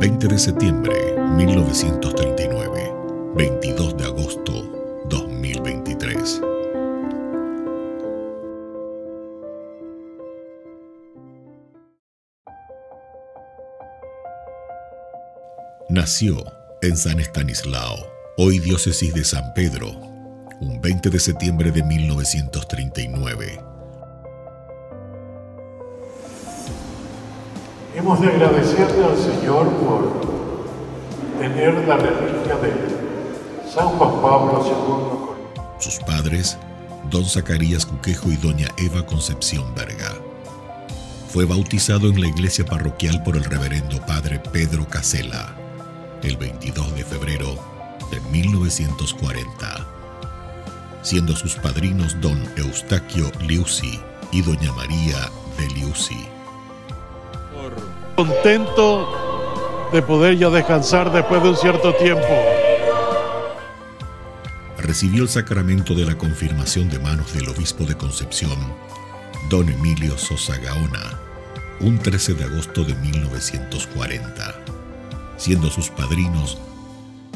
20 de septiembre 1939, 22 de agosto 2023. Nació en San Estanislao, hoy diócesis de San Pedro, un 20 de septiembre de 1939. Hemos de agradecerle al Señor por tener la reliquia de San Juan Pablo II. Sus padres, don Zacarías Cuquejo y doña Eva Concepción Verga. Fue bautizado en la iglesia parroquial por el reverendo padre Pedro Casela el 22 de febrero de 1940, siendo sus padrinos don Eustaquio Liusi y doña María de Liusi. Contento de poder ya descansar después de un cierto tiempo. Recibió el sacramento de la confirmación de manos del obispo de Concepción, don Emilio Sosa Gaona, un 13 de agosto de 1940 siendo sus padrinos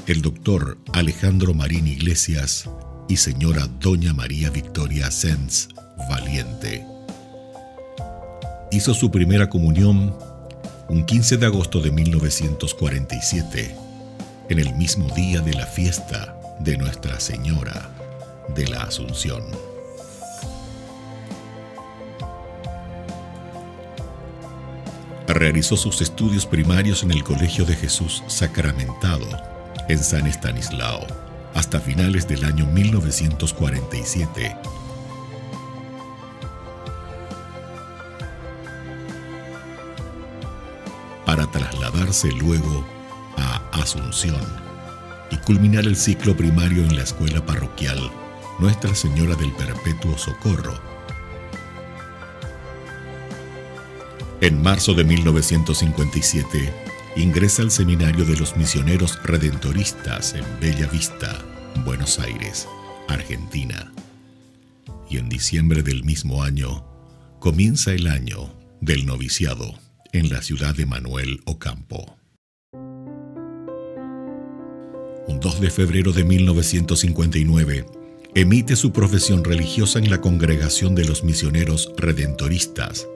el doctor Alejandro Marín Iglesias y señora Doña María Victoria Sens Valiente. Hizo su primera comunión un 15 de agosto de 1947, en el mismo día de la fiesta de Nuestra Señora de la Asunción. Realizó sus estudios primarios en el Colegio de Jesús Sacramentado, en San Estanislao, hasta finales del año 1947. Para trasladarse luego a Asunción y culminar el ciclo primario en la escuela parroquial Nuestra Señora del Perpetuo Socorro, En marzo de 1957, ingresa al Seminario de los Misioneros Redentoristas en Bella Vista, Buenos Aires, Argentina. Y en diciembre del mismo año, comienza el año del noviciado en la ciudad de Manuel Ocampo. Un 2 de febrero de 1959, emite su profesión religiosa en la Congregación de los Misioneros Redentoristas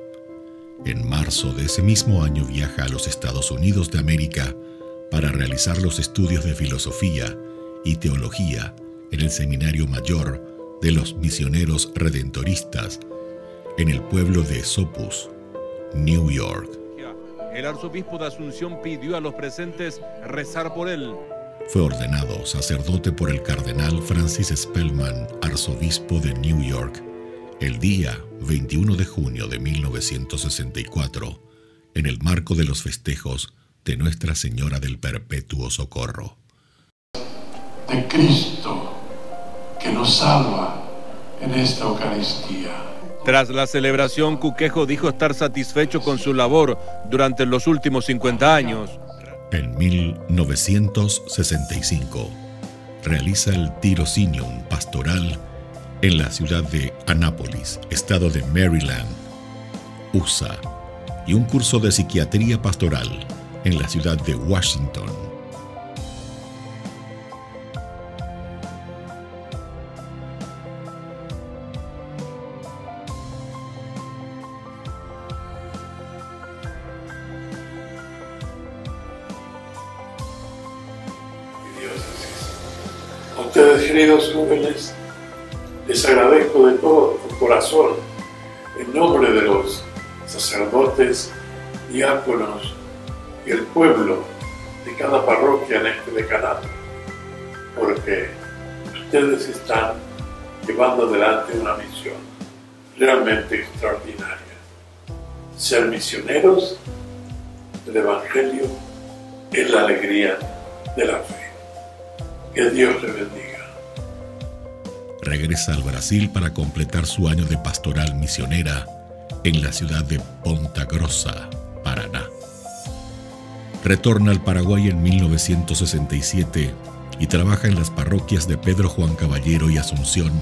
en marzo de ese mismo año viaja a los Estados Unidos de América para realizar los estudios de filosofía y teología en el Seminario Mayor de los Misioneros Redentoristas en el pueblo de Sopus, New York. El arzobispo de Asunción pidió a los presentes rezar por él. Fue ordenado sacerdote por el cardenal Francis Spellman, arzobispo de New York, el día 21 de junio de 1964, en el marco de los festejos de Nuestra Señora del Perpetuo Socorro. De Cristo que nos salva en esta Eucaristía. Tras la celebración, Cuquejo dijo estar satisfecho con su labor durante los últimos 50 años. En 1965, realiza el tirocinium pastoral en la ciudad de Annapolis, estado de Maryland, USA, y un curso de psiquiatría pastoral en la ciudad de Washington. Ustedes, queridos jóvenes, les agradezco de todo corazón, en nombre de los sacerdotes, diáconos y el pueblo de cada parroquia en este decanato, porque ustedes están llevando adelante una misión realmente extraordinaria. Ser misioneros del Evangelio es la alegría de la fe. Que Dios les bendiga regresa al Brasil para completar su año de pastoral misionera en la ciudad de Ponta Grossa, Paraná. Retorna al Paraguay en 1967 y trabaja en las parroquias de Pedro Juan Caballero y Asunción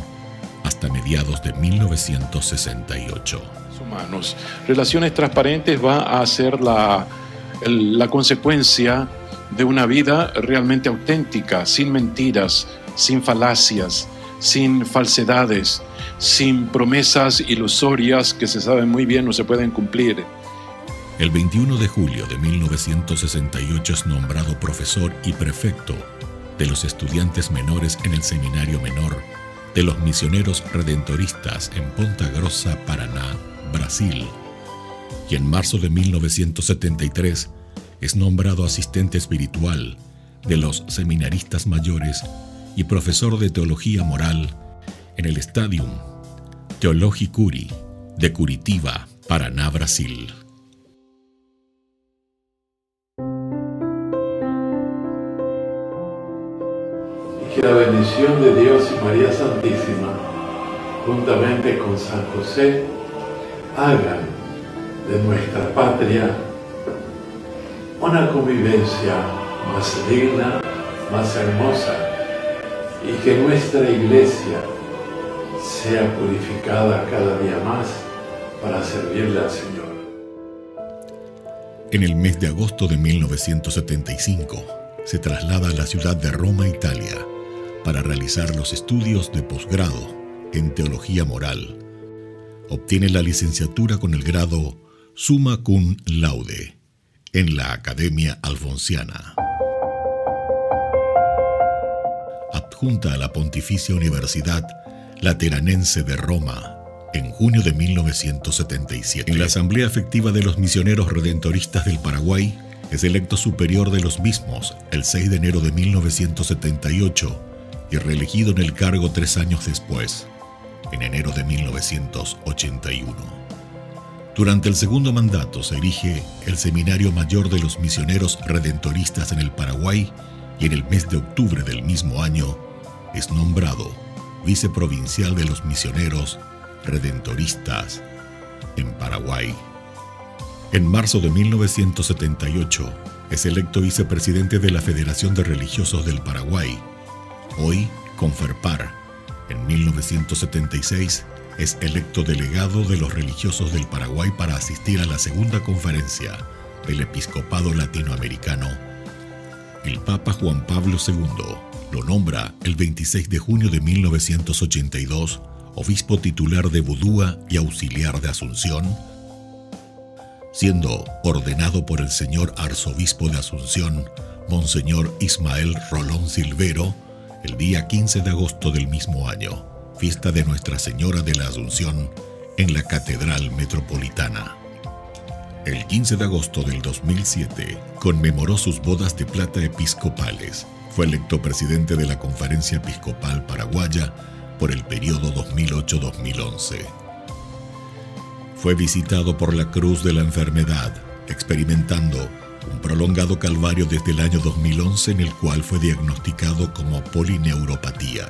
hasta mediados de 1968. Humanos. Relaciones Transparentes va a hacer la la consecuencia de una vida realmente auténtica, sin mentiras, sin falacias, sin falsedades, sin promesas ilusorias que se saben muy bien no se pueden cumplir. El 21 de julio de 1968 es nombrado profesor y prefecto de los estudiantes menores en el Seminario Menor de los Misioneros Redentoristas en Ponta Grossa, Paraná, Brasil. Y en marzo de 1973 es nombrado asistente espiritual de los seminaristas mayores y profesor de teología moral en el Stadium Teologicuri de Curitiba, Paraná, Brasil. que la bendición de Dios y María Santísima, juntamente con San José, hagan de nuestra patria una convivencia más digna, más hermosa, y que nuestra iglesia sea purificada cada día más para servirle al Señor. En el mes de agosto de 1975, se traslada a la ciudad de Roma, Italia, para realizar los estudios de posgrado en Teología Moral. Obtiene la licenciatura con el grado Summa Cum Laude en la Academia Alfonsiana. Adjunta a la Pontificia Universidad Lateranense de Roma en junio de 1977. En la Asamblea Efectiva de los Misioneros Redentoristas del Paraguay es electo superior de los mismos el 6 de enero de 1978 y reelegido en el cargo tres años después, en enero de 1981. Durante el segundo mandato se erige el Seminario Mayor de los Misioneros Redentoristas en el Paraguay y en el mes de octubre del mismo año es nombrado viceprovincial de los misioneros redentoristas en Paraguay. En marzo de 1978 es electo vicepresidente de la Federación de Religiosos del Paraguay hoy Conferpar. En 1976 es electo delegado de los religiosos del Paraguay para asistir a la segunda conferencia del Episcopado Latinoamericano. El Papa Juan Pablo II lo nombra el 26 de junio de 1982 obispo titular de Budúa y auxiliar de Asunción, siendo ordenado por el señor arzobispo de Asunción, Monseñor Ismael Rolón Silvero, el día 15 de agosto del mismo año, fiesta de Nuestra Señora de la Asunción en la Catedral Metropolitana. El 15 de agosto del 2007 conmemoró sus bodas de plata episcopales. Fue electo presidente de la Conferencia Episcopal Paraguaya por el periodo 2008-2011. Fue visitado por la cruz de la enfermedad, experimentando un prolongado calvario desde el año 2011 en el cual fue diagnosticado como polineuropatía.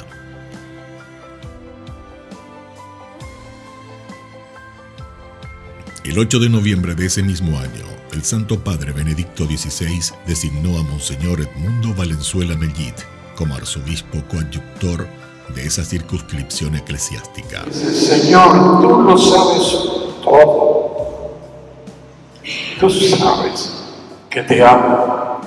El 8 de noviembre de ese mismo año, el Santo Padre Benedicto XVI designó a Monseñor Edmundo Valenzuela Mellit como arzobispo coadjutor de esa circunscripción eclesiástica. Señor, tú lo sabes todo. Tú sabes que te amo.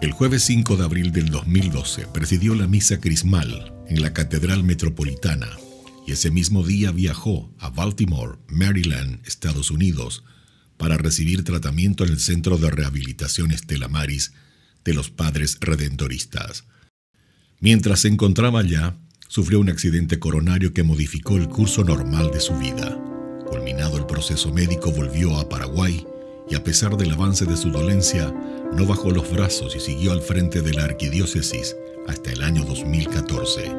El jueves 5 de abril del 2012 presidió la misa crismal en la Catedral Metropolitana y ese mismo día viajó a Baltimore, Maryland, Estados Unidos, para recibir tratamiento en el Centro de Rehabilitación Estela Maris de los Padres Redentoristas. Mientras se encontraba allá, sufrió un accidente coronario que modificó el curso normal de su vida. Culminado el proceso médico, volvió a Paraguay y a pesar del avance de su dolencia, no bajó los brazos y siguió al frente de la arquidiócesis hasta el año 2014,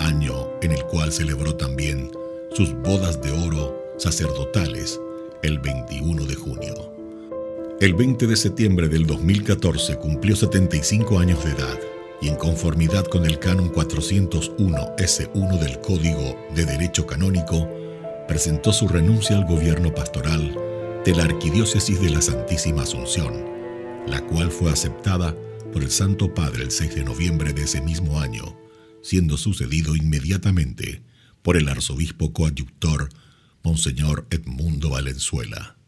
año en el cual celebró también sus bodas de oro sacerdotales el 21 de junio. El 20 de septiembre del 2014 cumplió 75 años de edad y en conformidad con el canon 401 S1 del Código de Derecho Canónico, presentó su renuncia al gobierno pastoral de la Arquidiócesis de la Santísima Asunción, la cual fue aceptada por el Santo Padre el 6 de noviembre de ese mismo año, siendo sucedido inmediatamente por el arzobispo coadyuctor Monseñor Edmundo Valenzuela.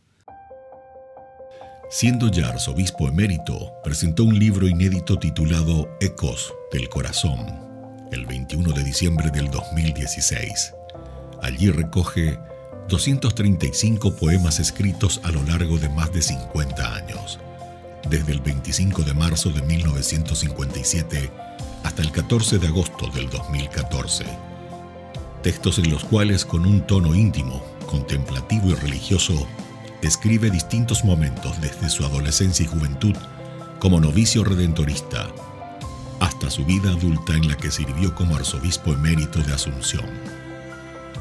Siendo ya arzobispo emérito, presentó un libro inédito titulado Ecos del Corazón, el 21 de diciembre del 2016. Allí recoge 235 poemas escritos a lo largo de más de 50 años, desde el 25 de marzo de 1957 hasta el 14 de agosto del 2014. Textos en los cuales con un tono íntimo, contemplativo y religioso describe distintos momentos desde su adolescencia y juventud como novicio redentorista hasta su vida adulta en la que sirvió como arzobispo emérito de Asunción.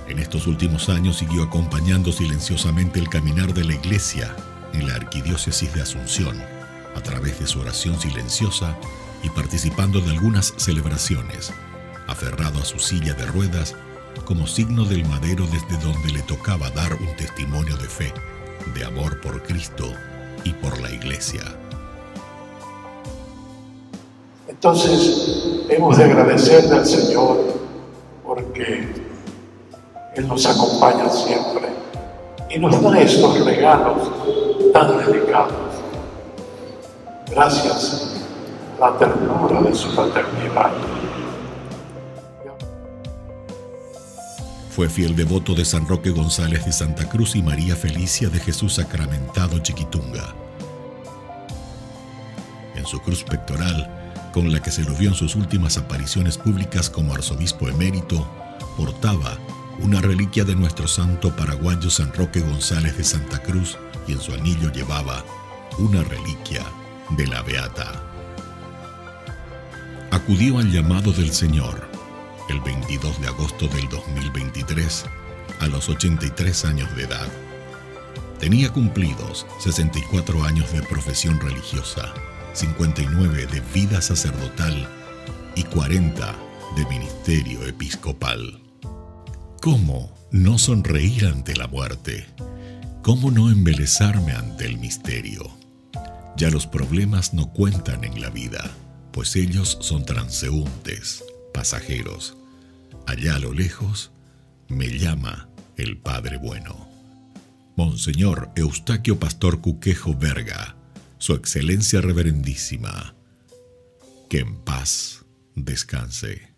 En estos últimos años siguió acompañando silenciosamente el caminar de la Iglesia en la Arquidiócesis de Asunción, a través de su oración silenciosa y participando de algunas celebraciones, aferrado a su silla de ruedas como signo del madero desde donde le tocaba dar un testimonio de fe de amor por Cristo y por la Iglesia. Entonces, hemos de agradecerle al Señor porque Él nos acompaña siempre y nos da estos regalos tan delicados. Gracias la ternura de su paternidad. Fue fiel devoto de San Roque González de Santa Cruz y María Felicia de Jesús Sacramentado Chiquitunga. En su cruz pectoral, con la que se lo vio en sus últimas apariciones públicas como arzobispo emérito, portaba una reliquia de nuestro santo paraguayo San Roque González de Santa Cruz y en su anillo llevaba una reliquia de la Beata. Acudió al llamado del Señor el 22 de agosto del 2023, a los 83 años de edad. Tenía cumplidos 64 años de profesión religiosa, 59 de vida sacerdotal y 40 de ministerio episcopal. ¿Cómo no sonreír ante la muerte? ¿Cómo no embelezarme ante el misterio? Ya los problemas no cuentan en la vida, pues ellos son transeúntes pasajeros. Allá a lo lejos me llama el Padre Bueno. Monseñor Eustaquio Pastor Cuquejo Verga, Su Excelencia Reverendísima, que en paz descanse.